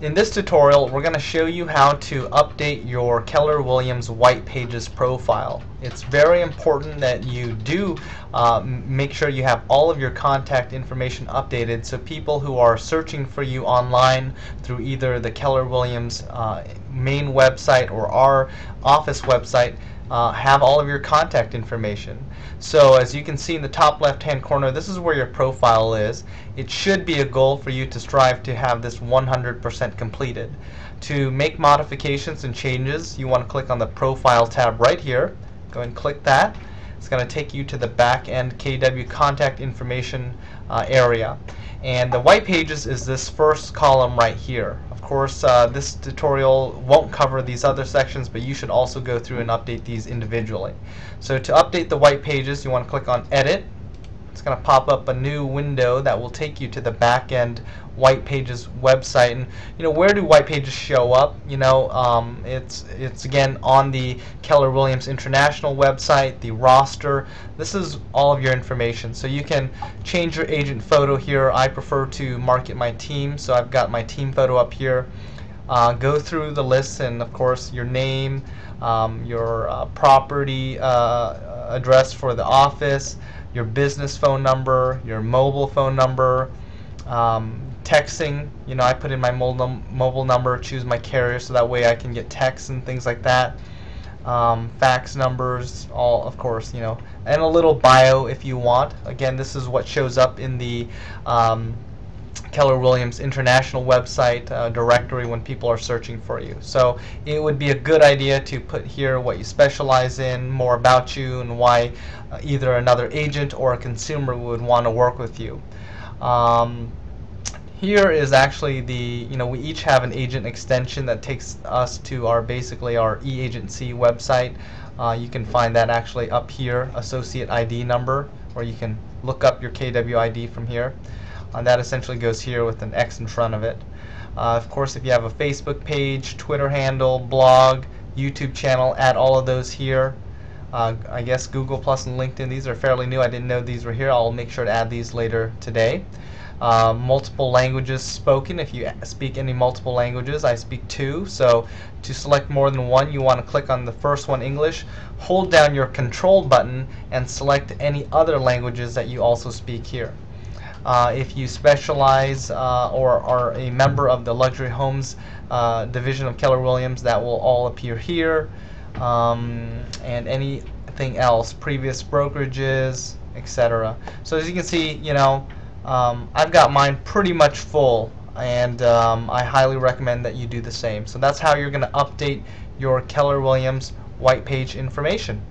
In this tutorial, we're going to show you how to update your Keller Williams White Pages profile. It's very important that you do uh, make sure you have all of your contact information updated so people who are searching for you online through either the Keller Williams uh, main website or our office website uh, have all of your contact information. So as you can see in the top left hand corner, this is where your profile is. It should be a goal for you to strive to have this 100% completed. To make modifications and changes, you want to click on the Profile tab right here. Go and click that. It's going to take you to the back end KW contact information uh, area. And the white pages is this first column right here. Of course, uh, this tutorial won't cover these other sections, but you should also go through and update these individually. So to update the white pages, you want to click on Edit, it's going to pop up a new window that will take you to the back end White Pages website. And you know, where do White Pages show up? You know, um, it's it's again on the Keller Williams International website, the roster. This is all of your information. So you can change your agent photo here. I prefer to market my team, so I've got my team photo up here. Uh, go through the list and of course your name, um, your uh, property uh, address for the office, your business phone number, your mobile phone number, um, texting. You know, I put in my mobile number, choose my carrier, so that way I can get texts and things like that. Um, fax numbers, all of course, you know, and a little bio if you want. Again, this is what shows up in the um, Keller Williams International website uh, directory when people are searching for you. So it would be a good idea to put here what you specialize in, more about you, and why uh, either another agent or a consumer would want to work with you. Um, here is actually the, you know, we each have an agent extension that takes us to our basically our e-agency website. Uh, you can find that actually up here, associate ID number, or you can look up your KWID from here. That essentially goes here with an X in front of it. Uh, of course, if you have a Facebook page, Twitter handle, blog, YouTube channel, add all of those here. Uh, I guess Google Plus and LinkedIn, these are fairly new. I didn't know these were here. I'll make sure to add these later today. Uh, multiple languages spoken. If you speak any multiple languages, I speak two. So to select more than one, you want to click on the first one, English. Hold down your control button and select any other languages that you also speak here. Uh, if you specialize uh, or are a member of the luxury homes uh, division of Keller Williams, that will all appear here. Um, and anything else, previous brokerages, etc. So as you can see, you know, um, I've got mine pretty much full and um, I highly recommend that you do the same. So that's how you're going to update your Keller Williams white page information.